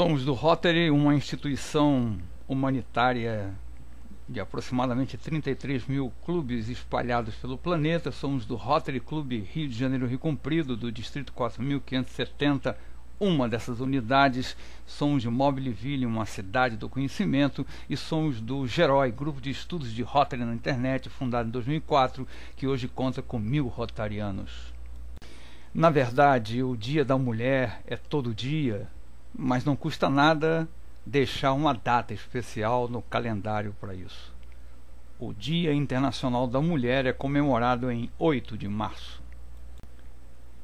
Somos do Rotary, uma instituição humanitária de aproximadamente 33 mil clubes espalhados pelo planeta. Somos do Rotary Clube Rio de Janeiro Rio Comprido, do Distrito 4570, uma dessas unidades. Somos de Mobileville, uma cidade do conhecimento, e somos do Gerói, grupo de estudos de Rotary na internet, fundado em 2004, que hoje conta com mil rotarianos. Na verdade, o Dia da Mulher é todo dia, mas não custa nada deixar uma data especial no calendário para isso. O Dia Internacional da Mulher é comemorado em 8 de março.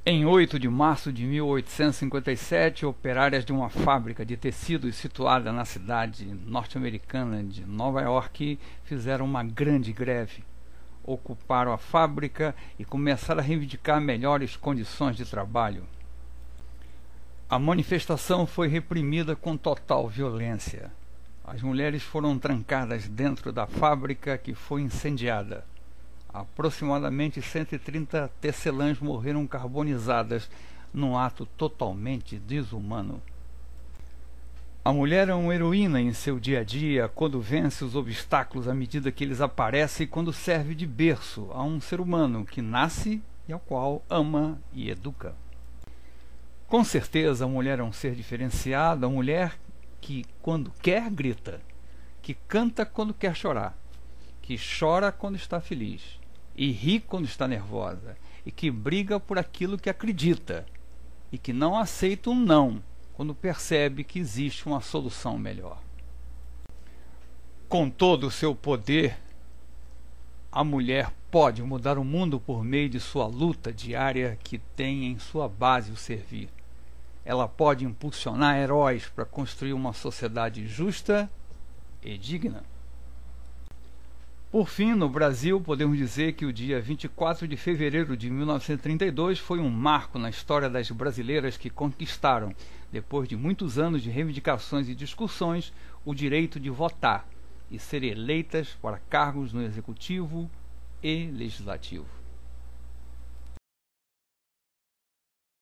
Em 8 de março de 1857, operárias de uma fábrica de tecidos situada na cidade norte-americana de Nova York fizeram uma grande greve. Ocuparam a fábrica e começaram a reivindicar melhores condições de trabalho. A manifestação foi reprimida com total violência. As mulheres foram trancadas dentro da fábrica que foi incendiada. Aproximadamente 130 tecelãs morreram carbonizadas num ato totalmente desumano. A mulher é uma heroína em seu dia a dia quando vence os obstáculos à medida que eles aparecem e quando serve de berço a um ser humano que nasce e ao qual ama e educa. Com certeza a mulher é um ser diferenciado, a mulher que quando quer grita, que canta quando quer chorar, que chora quando está feliz e ri quando está nervosa e que briga por aquilo que acredita e que não aceita um não quando percebe que existe uma solução melhor. Com todo o seu poder, a mulher pode mudar o mundo por meio de sua luta diária que tem em sua base o servir. Ela pode impulsionar heróis para construir uma sociedade justa e digna. Por fim, no Brasil, podemos dizer que o dia 24 de fevereiro de 1932 foi um marco na história das brasileiras que conquistaram, depois de muitos anos de reivindicações e discussões, o direito de votar e ser eleitas para cargos no executivo e legislativo.